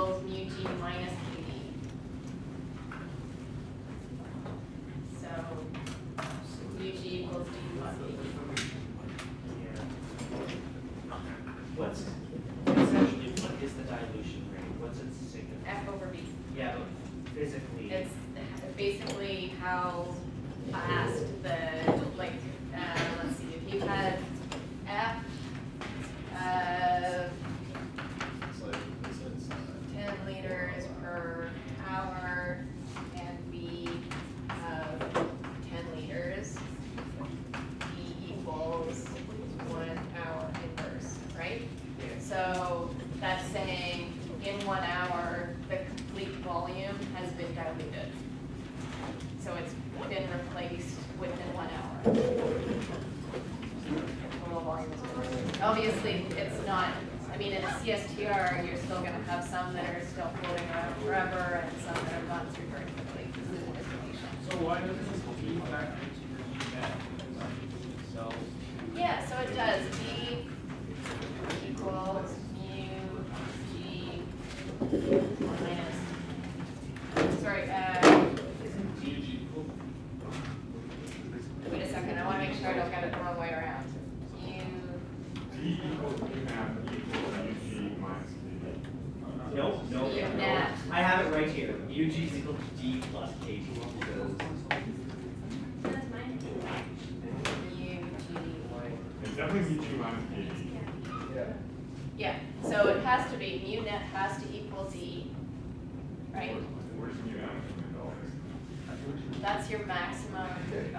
equals mu G minus KD. So mu G equals D plus KD. What's, essentially, what is the dilution rate? What's its significance? F over B. Yeah, but physically. It's basically how fast the, like, uh, let's see, if you had F of It's like, it's, it's, uh, ten liters per hour and B of ten liters, E equals one hour inverse, right? So that's saying in one hour, the complete volume has been diluted. So it's been replaced within one hour. Total volume is reversed. Obviously, it's not, I mean, in a CSTR, you're still gonna have some that are still floating around forever and some that have gone through very quickly because of the distillation. So why doesn't this G factor into your G net? So, Yeah, so it does, D equals mu G minus, sorry, uh, isn't G equal? wait a second, I wanna make sure I don't get it the wrong way around. Mu, D equals U nav equals U G minus KD. No, no. Mu no. net. I have it right here. U G is equal to D plus KG. that's mine. Mu G, It's definitely U G minus KD. yeah, so it has to be, mu net has to equal D, right? Where's mu m in all this? That's your maximum,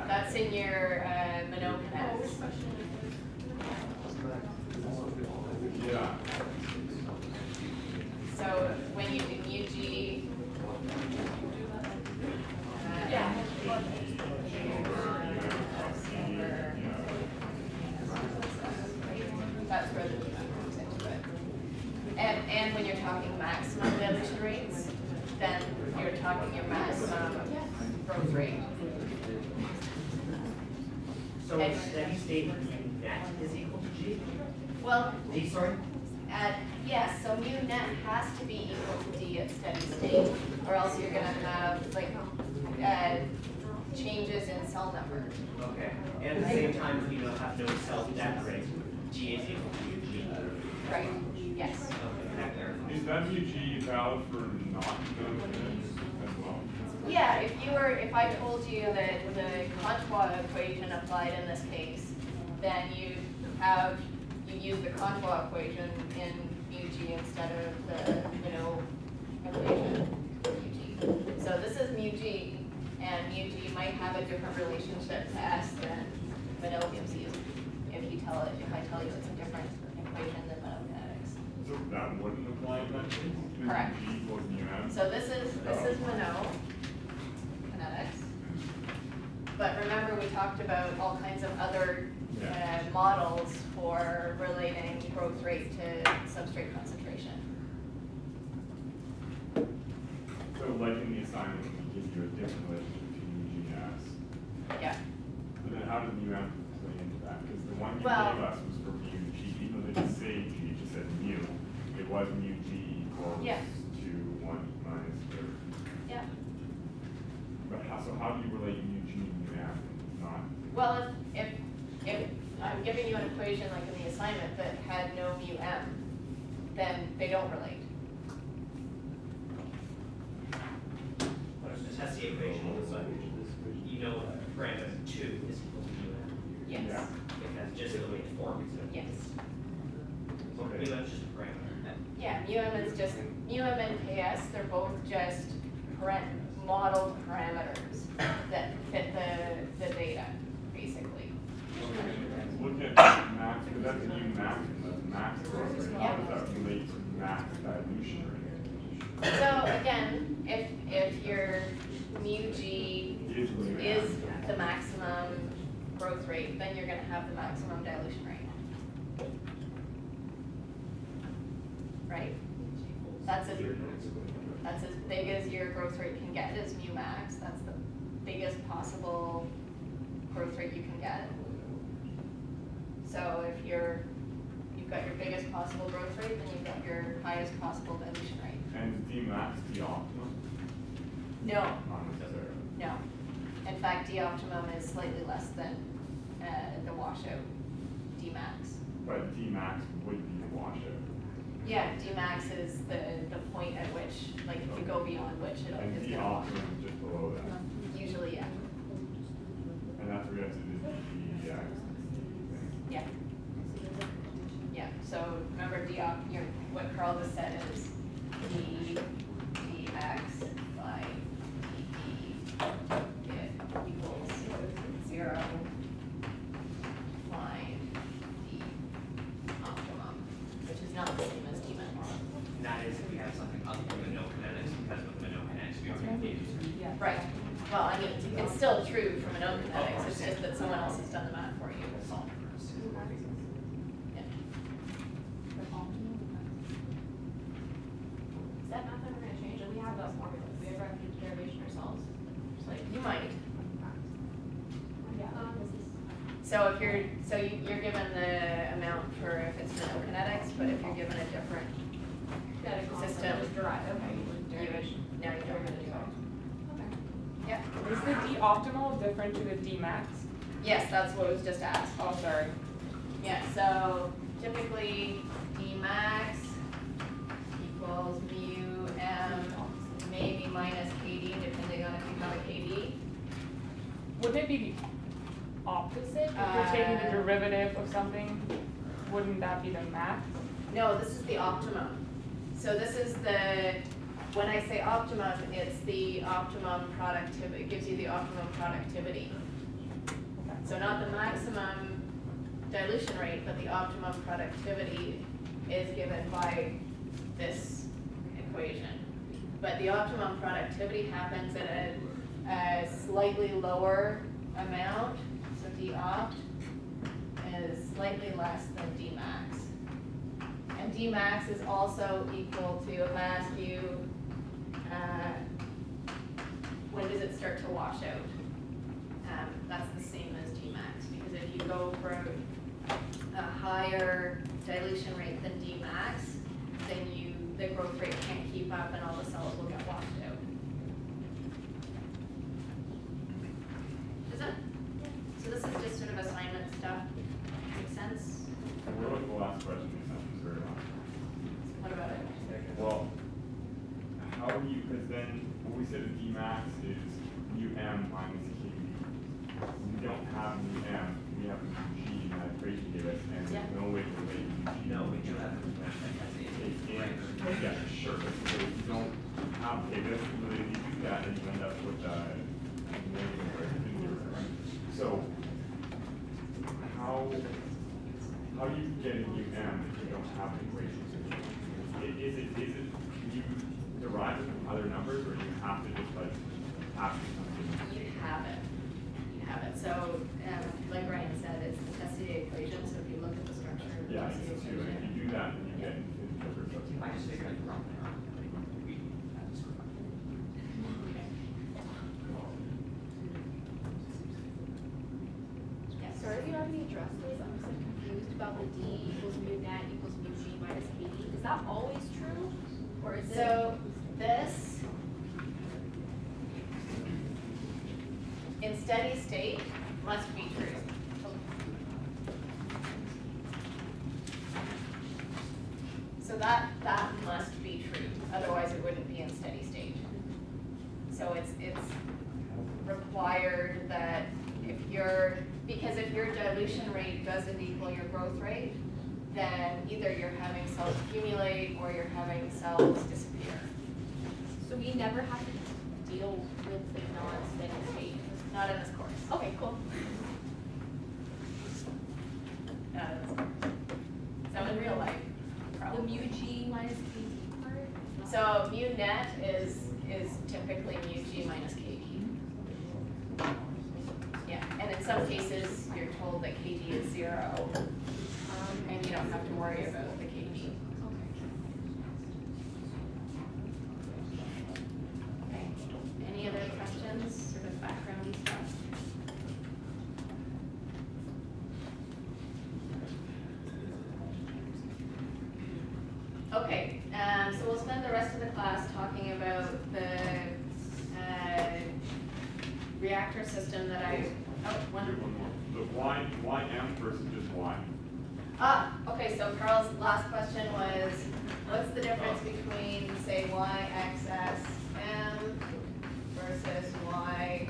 that's in your, uh, Monod kinetics. Yeah, So when you do mu G. uh, That's where the mu comes into it. And, and when you're talking maximum dilution rates, then you're talking your maximum growth rate. So a steady state mu net is equal to G? Well, D, sorry? at, yes, so mu net has to be equal to D at steady state, or else you're gonna have like, uh, changes in cell number. Okay. And at the same time, if you don't have no self death rate, G is equal to U G. Right, yes. Okay, is that U G valid for non-benefits as well? Yeah, if you were, if I told you that the Contois equation applied in this case, then you have, you use the Contois equation in mu g instead of the, you know, equation for mu g. So this is mu g, and g might have a different relationship to s than Monod gives. If you tell it, if I tell you it's a different equation than Monod kinetics. So that wouldn't apply in that case? Correct. G equals mu m? So this is, this is Monod kinetics. But remember, we talked about all kinds of other uh, models for relating growth rate to substrate concentration. So like in the assignment, we give you a different relationship between U G and S. Yeah, But then how did mu m play into that? Because the one you Well- gave us was for mu G, even though they didn't say G, it just said mu. It was mu G equals Yeah. to one minus third. yeah. But how, so how do you relate mu G and mu m, not? Well, if, if, if I'm giving you an equation like in the assignment that had no mu m, then they don't relate. But it's just the equation, it's like, you know, parameter two is equal to mu m. Yes, Yeah. If that's just the way it's formed. yes. So mu m just a parameter. Yeah, mu m is just, mu m and ks, they're both just param, modeled parameters that fit the, the data, basically. Look at max, because that's mu max, that's max growth rate, how does that relate to max dilution rate? So again, if, if your mu g Is mu is m. the maximum growth rate, then you're gonna have the maximum dilution rate. Right? That's as, that's as big as your growth rate can get is mu max, that's the biggest possible growth rate you can get. So if you're, you've got your biggest possible growth rate, then you've got your highest possible dilution rate. And D max, D optimum? No, no. In fact, D optimum is slightly less than, uh, the washout D max. But D max would be the washout. Yeah, D max is the, the point at which, like, if you go beyond which it'll, And it's D wash. optimum is just below that. Usually, yeah, And that's where we have to do the D, X. yeah, yeah. So remember D op, your, what Carl just said is D, dx by dt it equals zero line D optimum, which is not the same as D max. And that is if we have something other than no kinetics, because with the no kinetics, we already gave you. Right, well, I mean, it's still true from an open kinetics, it's just that someone else has done the math for you. Yeah. Is that math ever gonna change? We have those formulas, we ever have to do derivation ourselves? Just like, You might, yeah, um, this is. so if you're, so you, you're given the amount for if it's for no kinetics, but if you're given a different That System. constant derived, okay. You would, now you don't have to do it. Okay. Yeah, Is the D optimal different to the D max? yes, that's what was just asked. Oh, sorry. Yeah, so typically D max equals mu m, maybe minus KD, depending on if you have a KD. Wouldn't it be the opposite? If you're taking the Uh, derivative of something, wouldn't that be the max? No, this is the optimum. So this is the, when I say optimum, it's the optimum productivity, it gives you the optimum productivity. So not the maximum dilution rate, but the optimum productivity is given by this equation. But the optimum productivity happens at a, a slightly lower amount, so D opt is slightly less than D max. D max is also equal to, if I ask you, uh, when does it start to wash out? Um, that's the same as D max, because if you go for a higher dilution rate than D max, then you, the growth rate can't keep up and all the cells will get washed out. Does that, so this is just sort of assignment stuff, make sense? What was the last question you sent, was very long. What about it? Well, how do you, because then, what we said D max is mu m minus KD. We don't have mu m, we have mu g, and that equation gave us, and Yeah. there's no way to relate mu g. No, we do have a math that has a And- Yeah, sure, but so if you don't have, okay, this, if you do that, then you end up with, uh, negative or zero, right? So, how, how do you get a mu m if you don't have an equation? I- Is it, is it, can you derive it from other numbers, or do you have to just like, have something? You have it, you have it, so, um, like Ryan said, it's the Tessier equation, so if you look at the structure of the Yeah, Tessier so if you equation. do that, then you get infinite numbers. I just figured I'd wrong there. We have this for fun. Yes. Sorry if you already addressed this, I'm just like confused about the D equals mu net equals mu g minus KD. Is that always true? Or is it? So, this, in steady state, must be true. So that, that must be true, otherwise it wouldn't be in steady state. So it's, it's required that if your, because if your dilution rate doesn't equal your growth rate, then either you're having cells accumulate or you're having cells disappear. So we never have to deal with the non-steady state? Not in this course. Okay, cool. Not in this course. So in real life, The mu g minus KD part? So mu net is, is typically mu g minus kd. Yeah, and in some cases, you're told that kd is zero, don't have to worry about the kd. Okay, any other questions, sort of background stuff? Um, so we'll spend the rest of the class talking about the, uh, reactor system that I, oh, one, One more. The Y, YM versus just Y. Ah, okay, so Carl's last question was, what's the difference between, say, y x s m versus y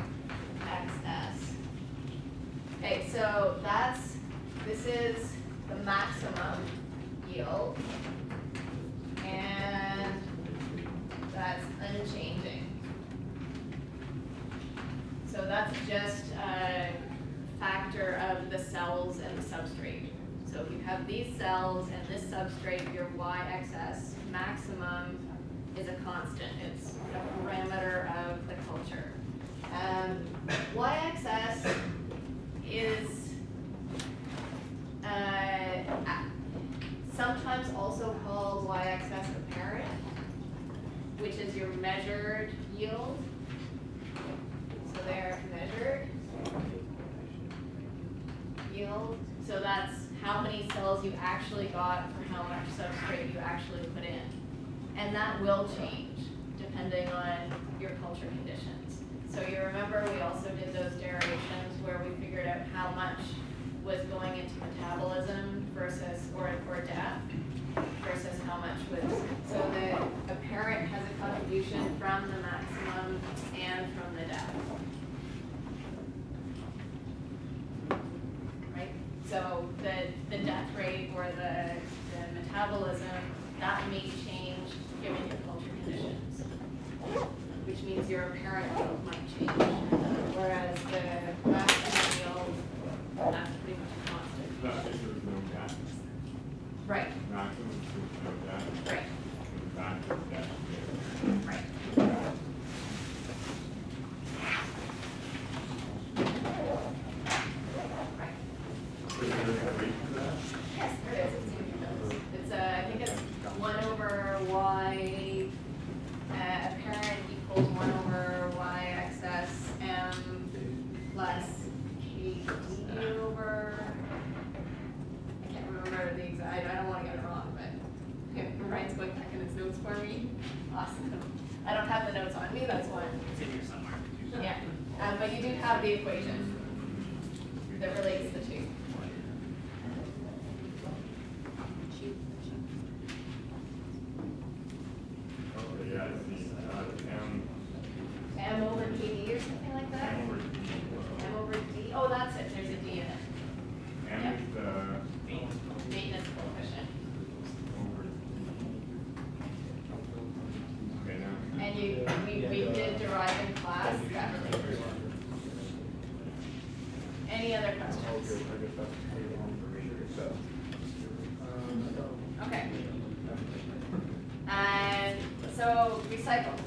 x s? Okay, so that's, this is the maximum yield. And that's unchanging. So that's just a factor of the cells and the substrate. So if you have these cells and this substrate, your y x s maximum is a constant. It's a parameter of the culture. Um, y x s is uh, sometimes also called y x s apparent, which is your measured yield. So they're measured yield, so that's how many you actually got for how much substrate you actually put in. And that will change depending on your culture conditions. So you remember, we also did those derivations where we figured out how much was going into metabolism versus, or, or death, versus how much was, so the apparent has a contribution from the maximum and from the death. right? So the, the death rate or the, the metabolism, that may change given your culture conditions. Which means your apparent yield might change, whereas the maximum yield, that's pretty much a constant. That if there's no gap. Right, Maximum is there's no gap. right, Back to dash. right. Right. Is there a rate for that? Yes, there is, it's in your notes. It's, uh, I think it's one over y, uh, apparent equals one over y x s m plus k d over. I can't remember the exact, I don't wanna get it wrong, but if Ryan's going back in his notes for me, awesome. I don't have the notes on me, that's why. It's in here somewhere. Yeah, um, but you do have the equation that relates the two. Okay, yeah, I see. Uh, M, M over KD or something like that? M over D. M over D, oh, that's it, there's a D in it, M is the maintenance coefficient. over D. Okay, now. And you, we, we did derive in class that relationship. Any other questions? Okay. And so recycle.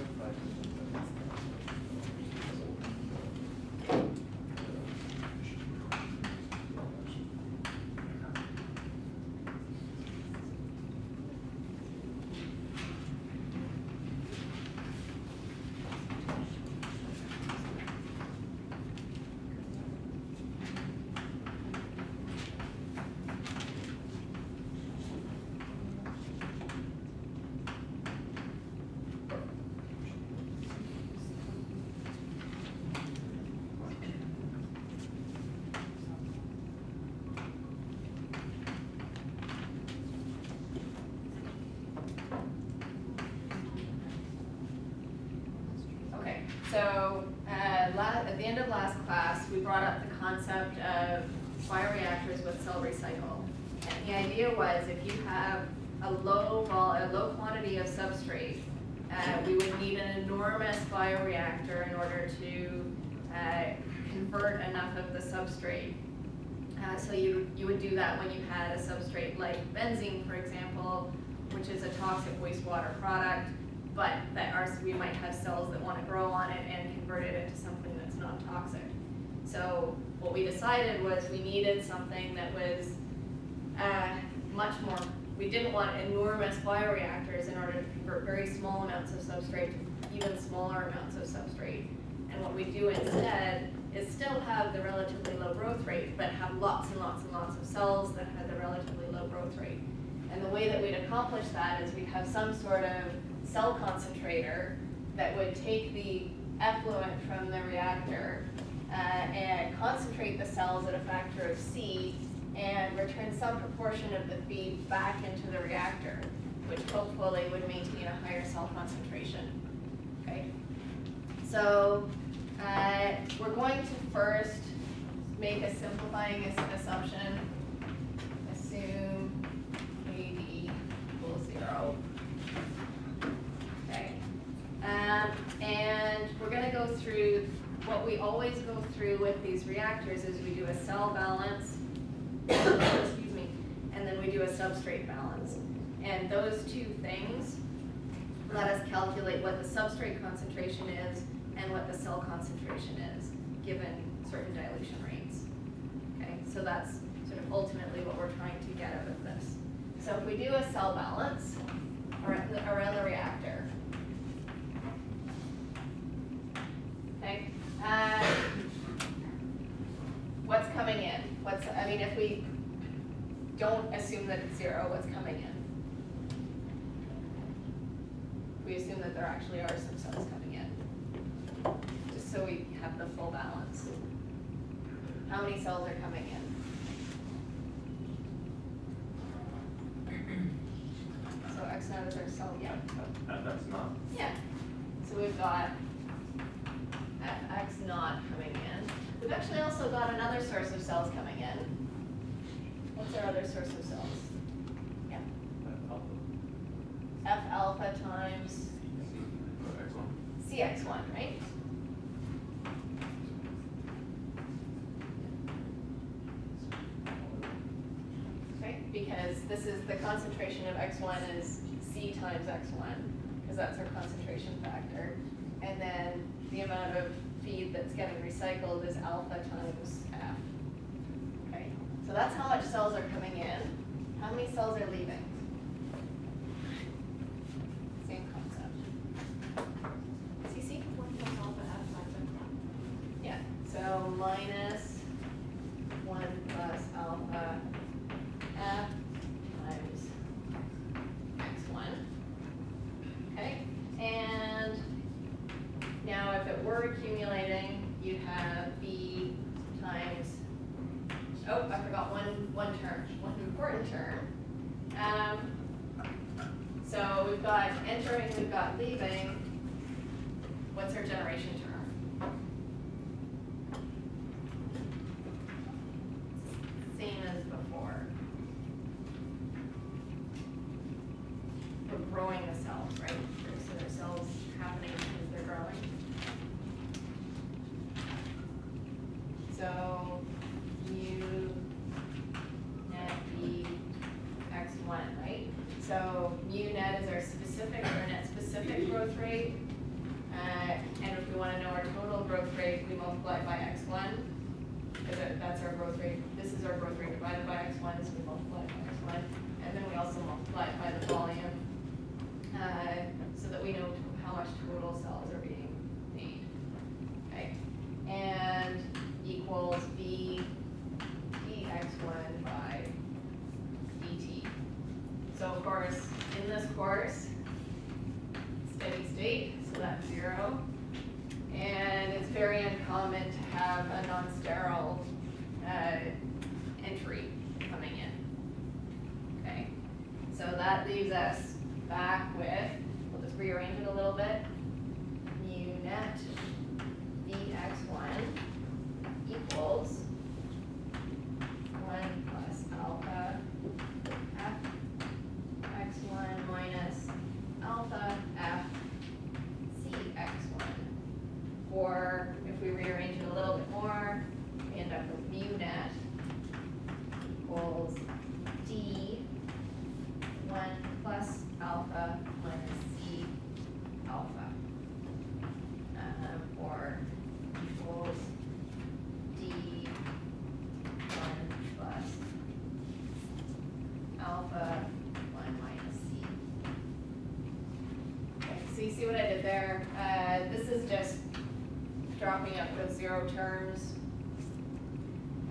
Okay, so, uh, la- at the end of last class, we brought up the concept of bioreactors with cell recycle. And the idea was if you have a low vol, a low quantity of substrate, uh, we would need an enormous in order to, uh, convert enough of the substrate. Uh, so you, you would do that when you had a substrate like benzene, for example, which is a toxic wastewater product, but that are, we might have cells that wanna grow on it and convert it into something that's non-toxic. So what we decided was we needed something that was, uh, much more, we didn't want enormous bioreactors in order to convert very small amounts of substrate to even smaller amounts of substrate. And what we do instead is still have the relatively low growth rate, but have lots and lots and lots of cells that have the relatively low growth rate. And the way that we'd accomplish that is we'd have some sort of cell concentrator that would take the effluent from the reactor uh, and concentrate the cells at a factor of C and return some proportion of the feed back into the reactor, which hopefully would maintain a higher cell concentration. Okay? So, uh, we're going to first make a simplifying assumption. Assume KD equals zero. Okay? Um, and we're gonna go through, what we always go through with these reactors is we do a cell balance, excuse me, and then we do a substrate balance. And those two things let us calculate what the substrate concentration is and what the cell concentration is, given certain dilution rates. Okay, so that's sort of ultimately what we're trying to get out of this. So if we do a cell balance around the, around the reactor. Okay, uh, coming in? What's, I mean, if we don't assume that it's zero, what's coming in? We assume that there actually are some cells coming in, just so we have the full balance. How many cells are coming in? So X naught is our cell, yeah, That, that's not, yeah. So we've got X naught coming in. We've actually also got another source of cells coming in. What's our other source of cells? Yeah, F alpha times CX one, right? Okay, because this is, the concentration of X one is C times X one, because that's our concentration factor. And then the amount of getting recycled is alpha times F. Okay, so that's how much cells are coming in. How many cells are leaving? Same concept. CC? One plus alpha F times X one. Yeah, so minus one plus alpha F times X one. Okay, and now if it were accumulating, you'd have B times, oh, I forgot one, one term, one important term. Um, so we've got entering, we've got leaving. What's our generation term? Same as before. We're growing the cells, right? So there's cells happening because they're growing. So mu net B x one, right? So mu net is our specific, our net specific growth rate. Uh, and if we wanna know our total growth rate, we multiply by x one. Because that- that's our growth rate, this is our growth rate we multiply by x one. And then we also multiply it by the volume, uh, so that we know how much total cells are being made. Okay, and equals b dx one by dt. So of course, in this course, steady state, so that's zero. And it's very uncommon to have a non-sterile, uh, entry coming in. Okay, so that leaves us back with, we'll just rearrange it a little bit. Mu net dx one equals one plus alpha f x one minus alpha f c x one. Or if we rearrange it a little bit more, we end up with mu net equals d one plus alpha minus c alpha. Um, or equals d one plus alpha one minus c. Okay, so you see what I did there? Uh, this is just dropping up those zero terms.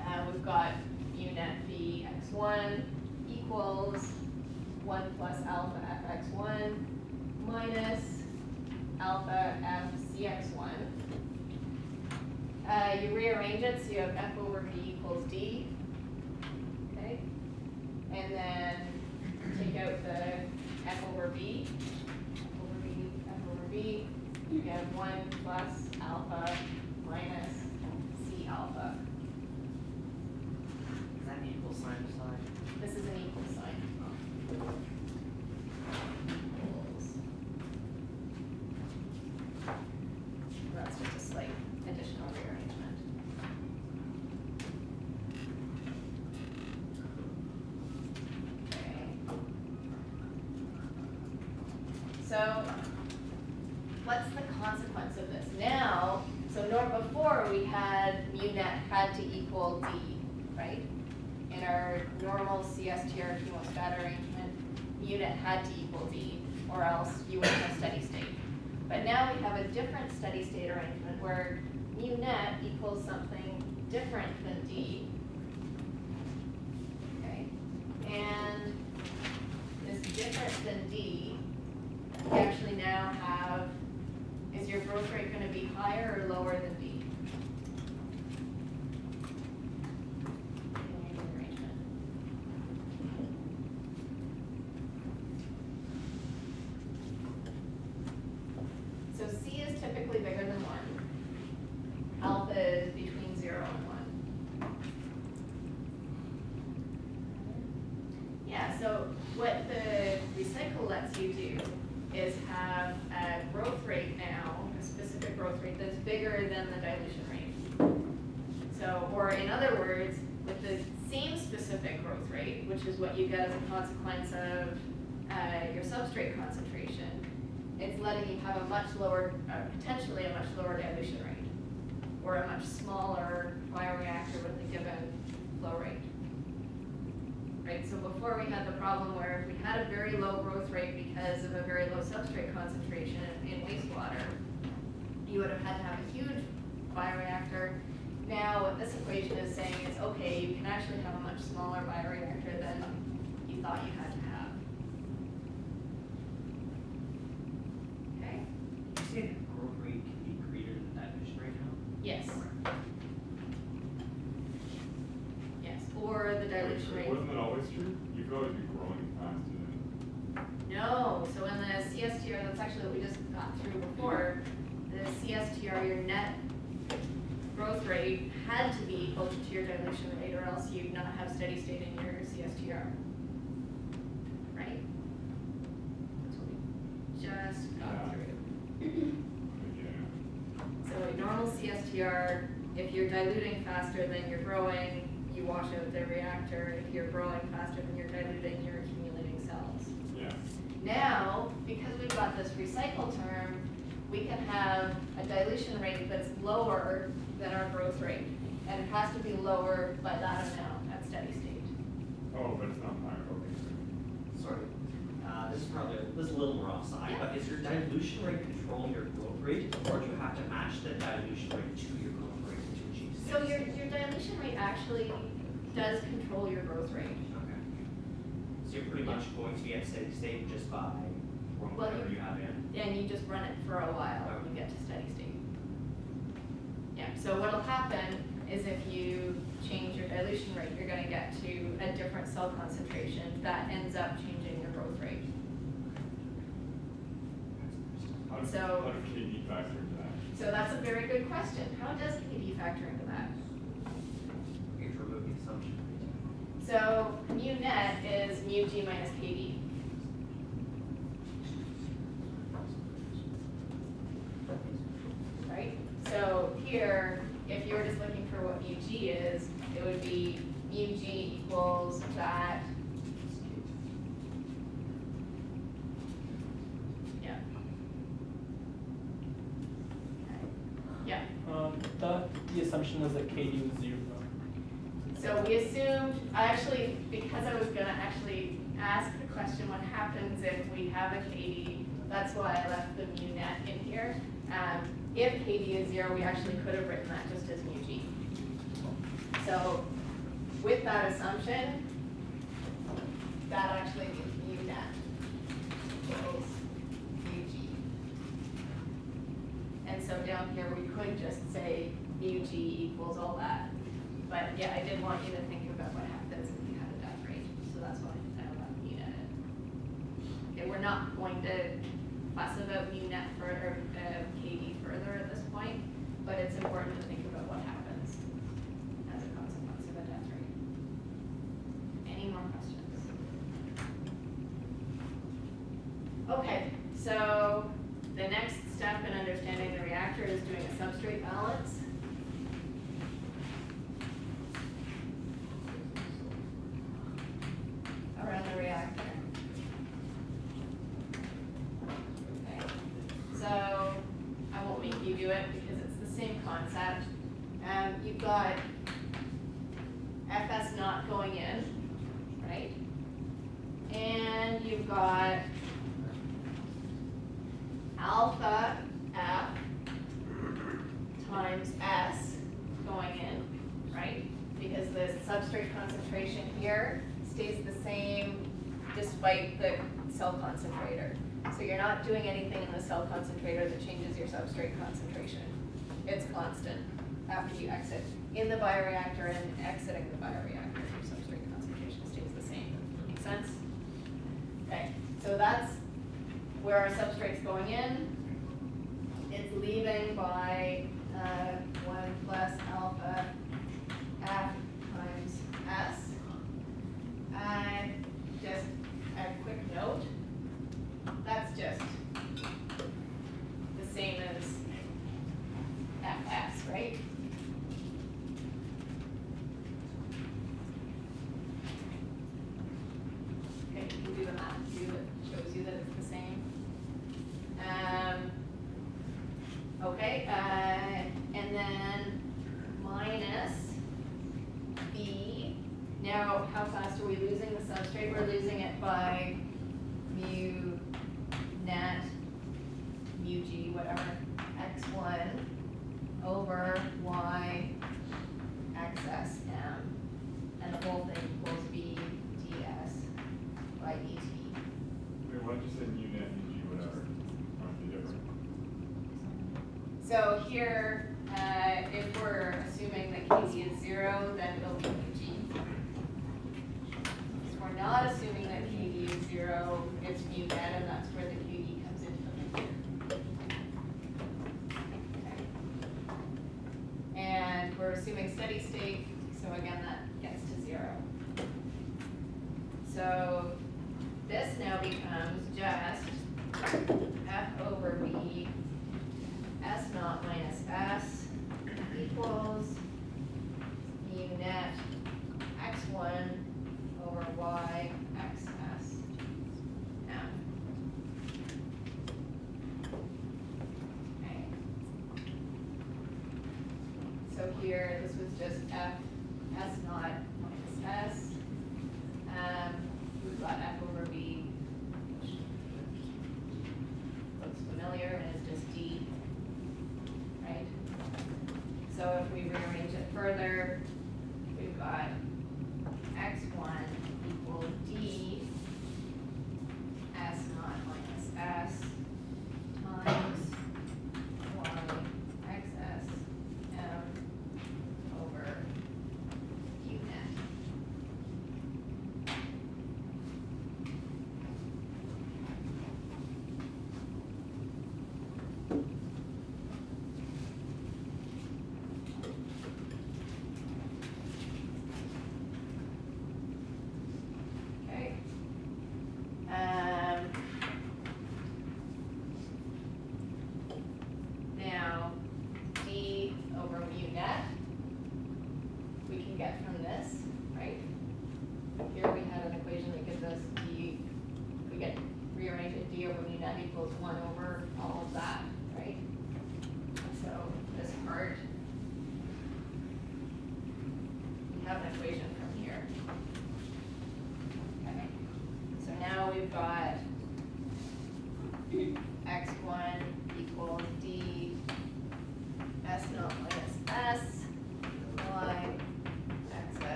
Uh, we've got u net b x one equals one plus alpha fx one minus alpha f cx one. Uh, you rearrange it, so you have f over v equals d. Okay? And then take out the f over v, f over v, f over v. You have one plus alpha minus c alpha. Is that an equal sign beside? This is an equal sign. Equals. That's just a slight additional rearrangement. Okay. So, what's the consequence of this? Now, so nor before we had mu net had to equal D, right? In our normal CSTR chemostat arrangement, mu net had to equal D, or else you have a steady state. But now we have a different steady state arrangement where mu net equals something different than D. Okay, and this different than D, we actually now have, is your growth rate gonna be higher or lower than D? In the arrangement. So C is typically bigger than one. Alpha is between zero and one. Yeah, so what the recycle lets you do is have a growth rate now, a specific growth rate that's bigger than the dilution rate. So, or in other words, with the same specific growth rate, which is what you get as a consequence of uh, your substrate concentration, it's letting you have a much lower, uh, potentially a much lower dilution rate, or a much smaller bioreactor with a given flow rate. Right, so before we had the problem where if we had a very low growth rate because of a very low substrate concentration in wastewater, you would have had to have a huge bioreactor. Now, what this equation is saying is, okay, you can actually have a much smaller bioreactor than you thought you had to have. Okay? Did you say the growth rate can be greater than dilution rate now? Yes. Yes, or the dilution rate. Wasn't that always true? You could always be growing faster than. No, so in the CSTR, that's actually what we just got through before, the CSTR, your net growth rate had to be equal to your dilution rate, or else you'd not have steady state in your CSTR. Right? That's what we just got through. So a normal CSTR, if you're diluting faster than you're growing, you wash out the reactor. If you're growing faster than you're diluting, you're accumulating cells. Yeah. Now, because we've got this recycle term, we can have a dilution rate that's lower than our growth rate. And it has to be lower by that amount at steady state. Oh, but it's not higher, okay. Sorry, uh, this is probably, this is a little more offside, but is your dilution rate controlling your growth rate? Or do you have to match the dilution rate to your growth rate to achieve steady So your, your dilution rate actually does control your growth rate. Okay. So you're pretty much going to be at steady state just by Well, whatever you- you have in? And you just run it for a while or you get to steady state. Yeah, so what'll happen is if you change your dilution rate, you're gonna get to a different cell concentration that ends up changing your growth rate. How does, So- how does KD factor into that? So that's a very good question. How does KD factor into that? You have to assumption. So mu net is mu G minus KD. Right? So here, if you were just looking for what mu G is, it would be mu G equals that. Yeah. Yeah. Um, the, the assumption was that KD was zero. So we assumed, I actually, because I was gonna actually ask the question, what happens if we have a KD? That's why I left the mu net in here. Um, if Kd is zero, we actually could have written that just as mu g. So with that assumption, that actually means mu net equals mu g. And so down here we could just say mu g equals all that. But yeah, I did want you to think about what happened. alpha F times S going in, right? Because the substrate concentration here stays the same despite the cell concentrator. So you're not doing anything in the cell concentrator that changes your substrate concentration. It's constant after you exit in the bioreactor and exiting the bioreactor. Your substrate concentration stays the same. Make sense? Okay, so that's where our substrate in. So here, uh, if we're assuming that kd is zero, then it'll be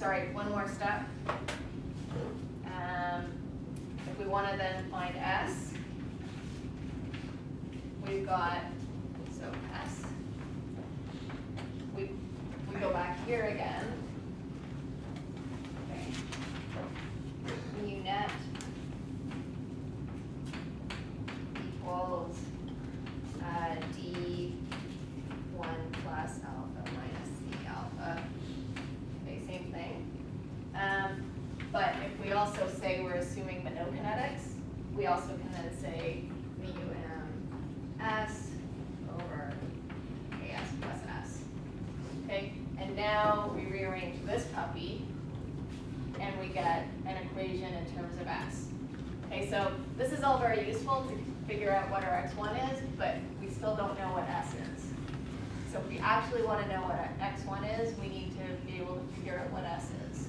sorry, one more step. actually want to know what x1 is, we need to be able to figure out what s is,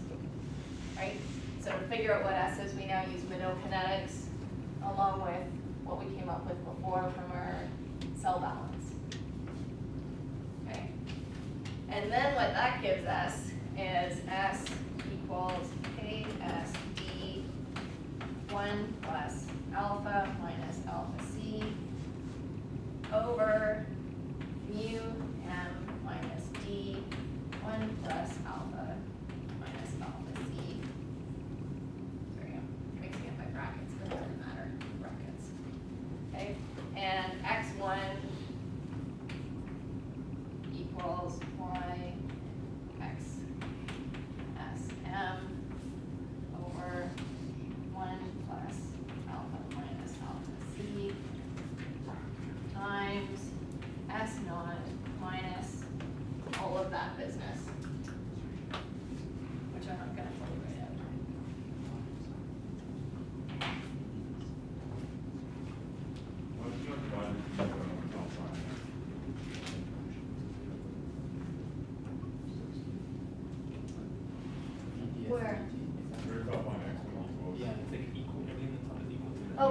right? So to figure out what s is, we now use Monod kinetics along with what we came up with before from our cell balance. Okay. And then what that gives us is S equals KSD 1 plus alpha minus alpha C over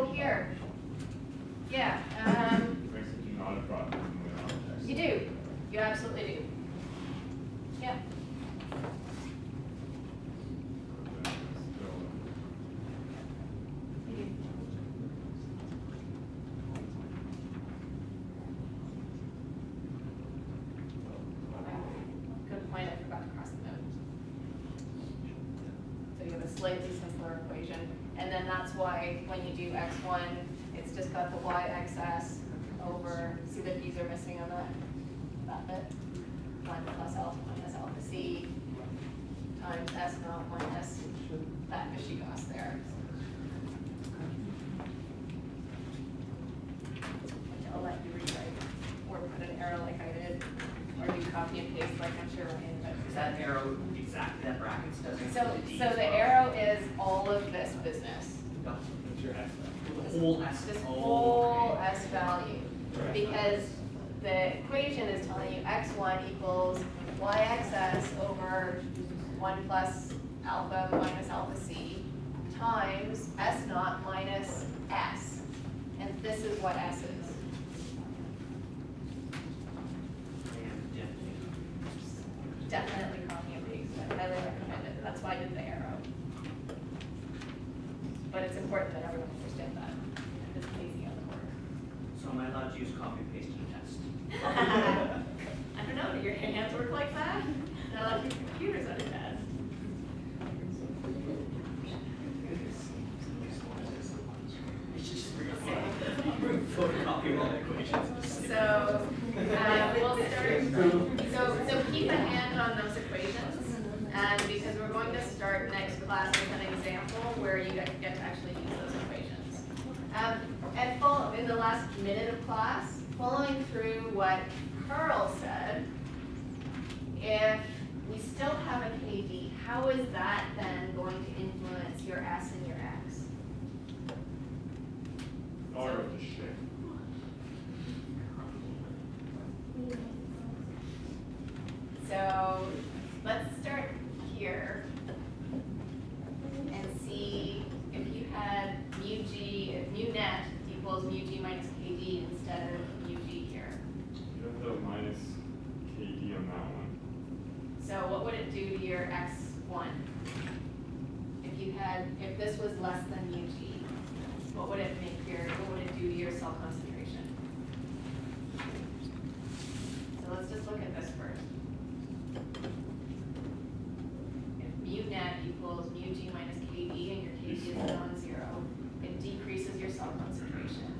oh, here. Yeah. Um, you do. You absolutely do. why when you do X1, value because the equation is telling you x1 equals yxs over 1 plus alpha minus alpha c times s naught minus s. And this is what s is. your ass and your X. Of the. So let's start here and see if you had mu g, if mu net equals mu g minus kd instead of mu g here. You have the minus kd on that one. So what would it do to your x1? Then if this was less than G, what would it make your, what would it do to your cell concentration? So let's just look at this first. If mu net equals mu G minus KD and your KD is non-zero, it decreases your cell concentration,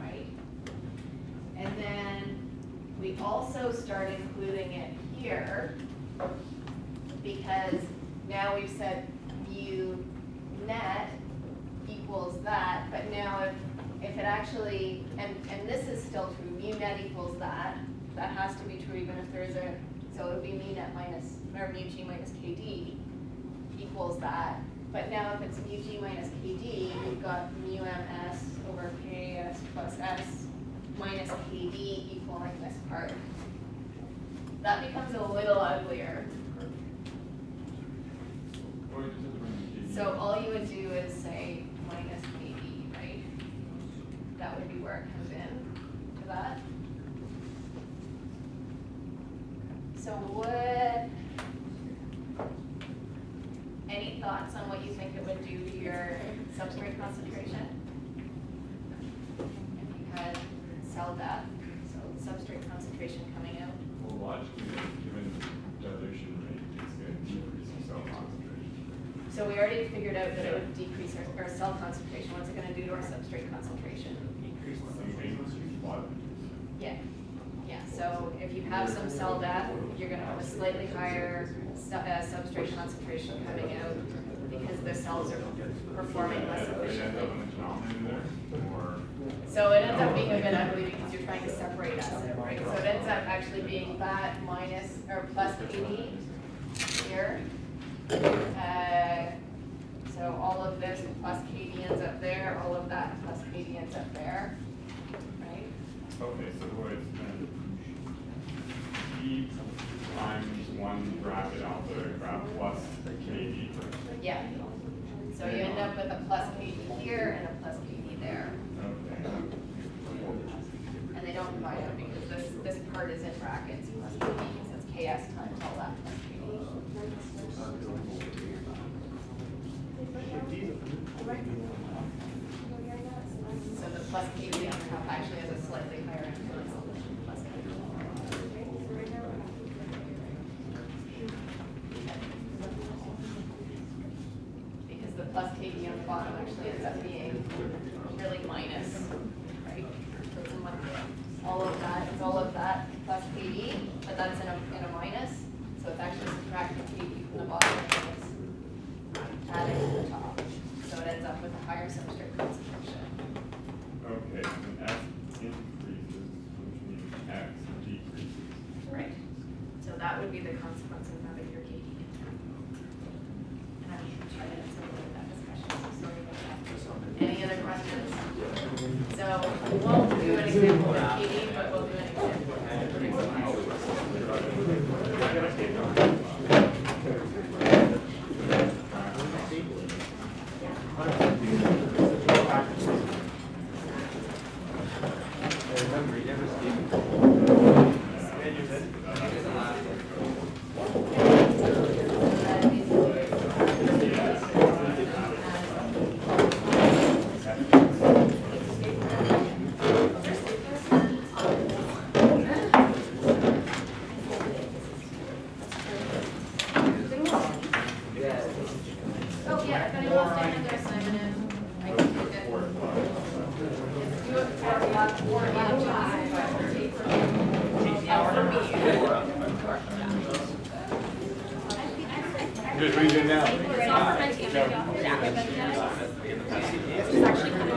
right? And then we also start including it here because now we've said mu net equals that, but now if, if it actually, and, and this is still true, mu net equals that, that has to be true even if there's a, so it would be mu net minus, or mu g minus kd equals that. But now if it's mu g minus kd, we've got mu ms over ks plus s minus kd equaling this part. That becomes a little uglier. Or you just have to bring the KD. So all you would do is say minus kd, right? That would be where it comes in to that. So what, any thoughts on what you think it would do to your substrate concentration? If you had cell death, so substrate concentration coming out. Well, logically, given dilution rate, it's gonna decrease the cell concentration. So we already figured out that it would decrease our, our cell concentration, what's it gonna do to our substrate concentration? Increase the blood. Yeah, yeah, so if you have some cell death, you're gonna have a slightly higher uh, substrate concentration coming out because the cells are performing less efficiently. So it ends up being a bit ugly because you're trying to separate acid, right? So it ends up actually being that minus, or plus KD here. Uh, So all of this plus KD ends up there, all of that plus KD ends up there, right? Okay, so what it's then E times one bracket alpha graph plus KD. Yeah. So you end up with a plus KD here and a plus KD there. Okay. And they don't divide out because this, this part is in brackets plus KD, because it's KS times all that plus KD. So the plus KD on the top actually has a slightly higher influence on the plus KD. Because the plus KD on the bottom actually ends up being really minus, right? All of that, it's all of that plus KD, but that's in a, in a minus, so it's actually subtracting KD from the bottom and it's adding to the top. So it ends up with a higher substrate concentration. Okay, and S increases, which means X decreases. Right. So that would be the consequence of having your KD. And I'm trying to simplify that discussion, so sorry about that. Any other questions? So we won't do an example with KD, but we'll do an example. Oh, yeah, if anyone wants to hand their assignment in, I can take it. Do it for, uh, for each time, but we'll take for me. Oh, for me. Just read it now. It's all fermenting, I got it out. It's actually kind of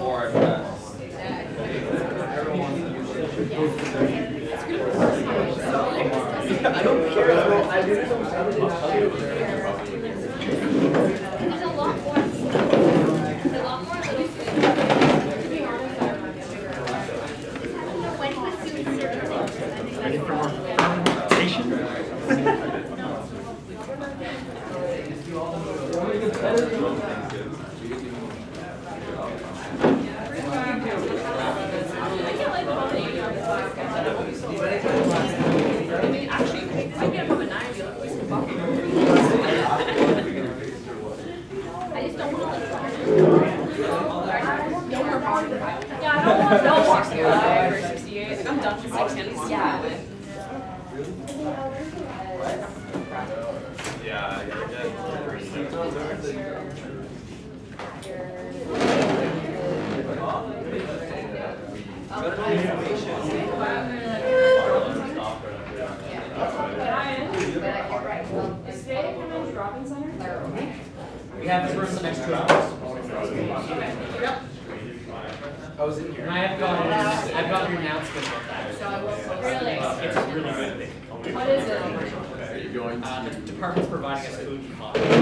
Or, uh, I don't care, I do There's a lot more, there's a lot more little things. To be honest, I don't know. When he was doing surgery, I think that's why. I get like about an eighty on this podcast. I don't I mean, actually, I get from a ninety, like, we can bucket. I just don't want to like. No more bucket. Yeah, I don't want no sixty-five or sixty-eight, like, I'm done with sixty and one. Yeah. Ryan, is today coming to drop-in center? We have this for the next two hours. I was in here. And I have got, I've got your announcement about that. So I will post Really? this. It's a really good thing. What is it? Are you going Uh, the department's providing us food and coffee. For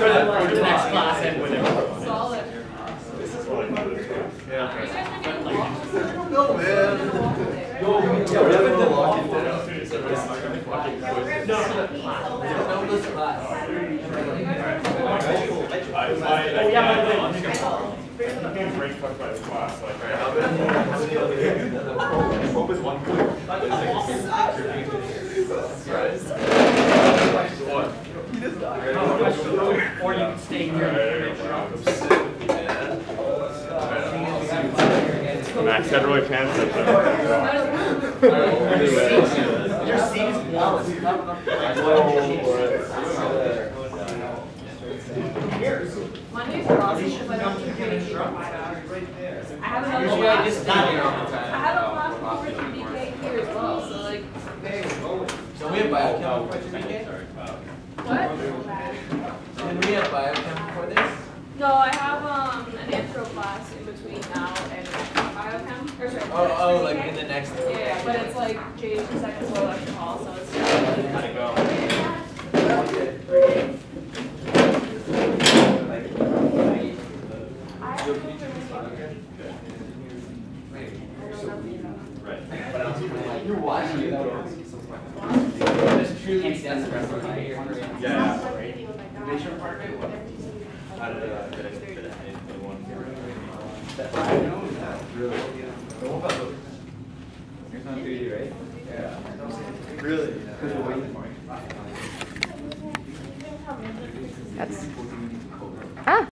the, for the next class and whatever. Solid. Yeah. Are you guys gonna be walking? No, man. Yo, yeah, we haven't done walking today. No, this class. Oh, yeah, You can break fuck by the class, like. What was one Or you can stay here. Max had really pants up Your seat is warm. Mondays are awesome because I don't keep getting for five hours. I have another